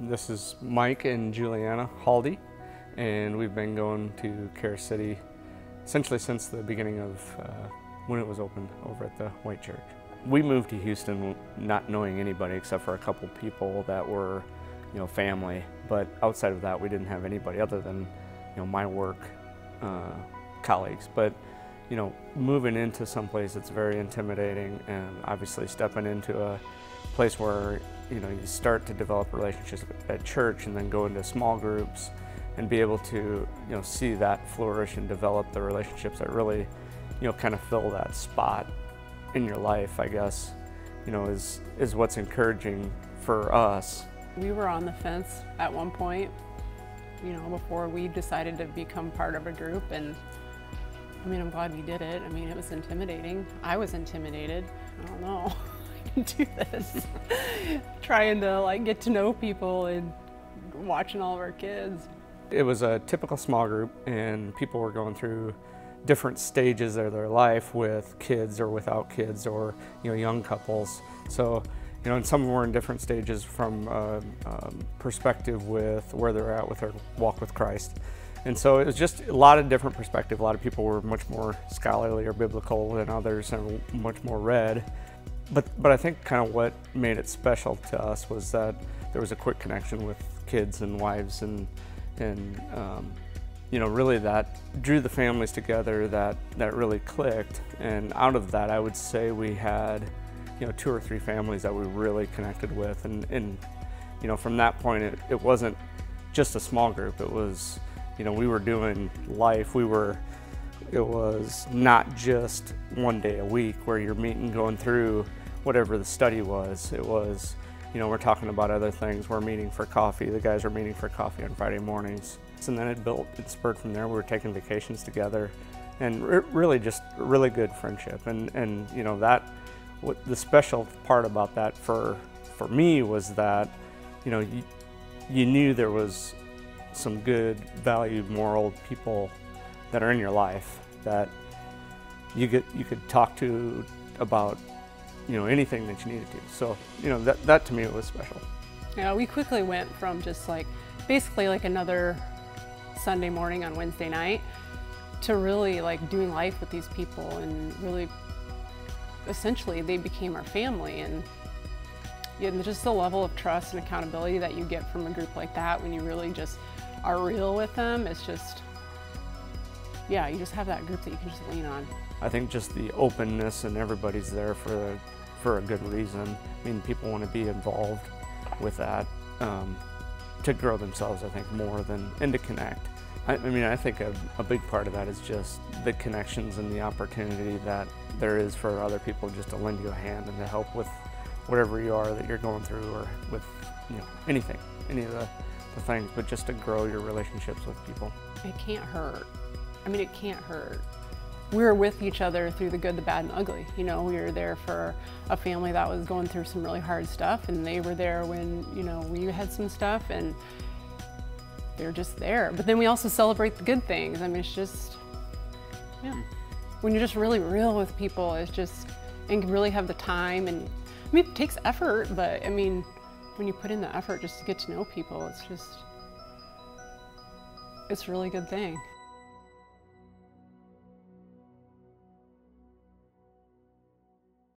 This is Mike and Juliana Halde, and we've been going to Charis City essentially since the beginning of uh, when it was opened over at the White Church. We moved to Houston not knowing anybody except for a couple people that were, you know, family. But outside of that, we didn't have anybody other than, you know, my work uh, colleagues. But you know, moving into some place that's very intimidating and obviously stepping into a place where, you know, you start to develop relationships at church and then go into small groups and be able to, you know, see that flourish and develop the relationships that really, you know, kind of fill that spot in your life, I guess, you know, is, is what's encouraging for us. We were on the fence at one point, you know, before we decided to become part of a group and I mean, I'm glad we did it. I mean, it was intimidating. I was intimidated. I don't know. Do this. Trying to like get to know people and watching all of our kids. It was a typical small group and people were going through different stages of their life with kids or without kids or you know young couples. So you know, and some were in different stages from uh, um, perspective with where they're at with their walk with Christ. And so it was just a lot of different perspective. A lot of people were much more scholarly or biblical than others and much more read. But, but I think kind of what made it special to us was that there was a quick connection with kids and wives and, and um, you know, really that drew the families together that, that really clicked. And out of that, I would say we had, you know, two or three families that we really connected with. And, and you know, from that point, it, it wasn't just a small group. It was, you know, we were doing life. We were, it was not just one day a week where you're meeting, going through whatever the study was. It was, you know, we're talking about other things. We're meeting for coffee. The guys are meeting for coffee on Friday mornings. And then it built, it spurred from there. We were taking vacations together and really just really good friendship. And, and you know, that, what the special part about that for, for me was that, you know, you, you knew there was some good, valued, moral people that are in your life that you could you could talk to about you know anything that you needed to. So you know that that to me was special. Yeah, we quickly went from just like basically like another Sunday morning on Wednesday night to really like doing life with these people and really essentially they became our family and yeah, just the level of trust and accountability that you get from a group like that when you really just are real with them, it's just, yeah, you just have that group that you can just lean on. I think just the openness and everybody's there for for a good reason. I mean, people want to be involved with that um, to grow themselves, I think, more than, and to connect. I, I mean, I think a, a big part of that is just the connections and the opportunity that there is for other people just to lend you a hand and to help with whatever you are that you're going through or with, you know, anything, any of the the things, but just to grow your relationships with people. It can't hurt. I mean, it can't hurt. We were with each other through the good, the bad, and ugly. You know, we were there for a family that was going through some really hard stuff, and they were there when, you know, we had some stuff, and they're just there. But then we also celebrate the good things. I mean, it's just, yeah. When you're just really real with people, it's just, and really have the time, and I mean, it takes effort, but I mean, when you put in the effort just to get to know people, it's just, it's a really good thing.